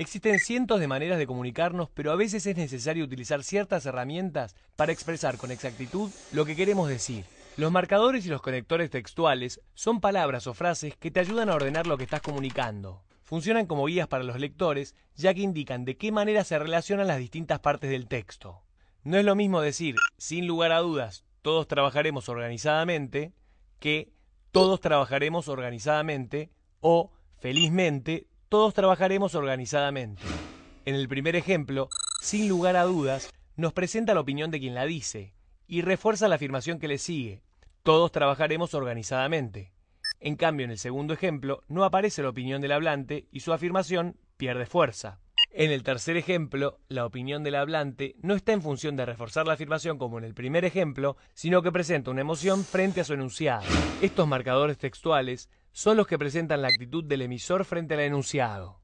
Existen cientos de maneras de comunicarnos, pero a veces es necesario utilizar ciertas herramientas para expresar con exactitud lo que queremos decir. Los marcadores y los conectores textuales son palabras o frases que te ayudan a ordenar lo que estás comunicando. Funcionan como guías para los lectores, ya que indican de qué manera se relacionan las distintas partes del texto. No es lo mismo decir, sin lugar a dudas, todos trabajaremos organizadamente, que todos trabajaremos organizadamente o, felizmente, todos trabajaremos organizadamente. En el primer ejemplo, sin lugar a dudas, nos presenta la opinión de quien la dice y refuerza la afirmación que le sigue. Todos trabajaremos organizadamente. En cambio, en el segundo ejemplo, no aparece la opinión del hablante y su afirmación pierde fuerza. En el tercer ejemplo, la opinión del hablante no está en función de reforzar la afirmación como en el primer ejemplo, sino que presenta una emoción frente a su enunciado. Estos marcadores textuales son los que presentan la actitud del emisor frente al enunciado.